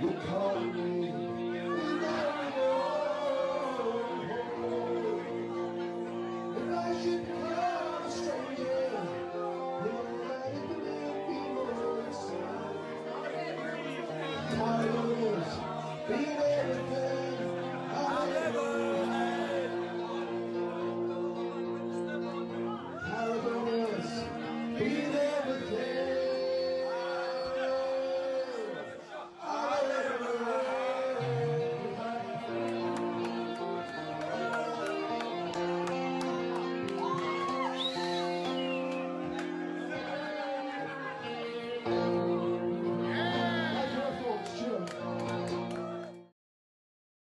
You call me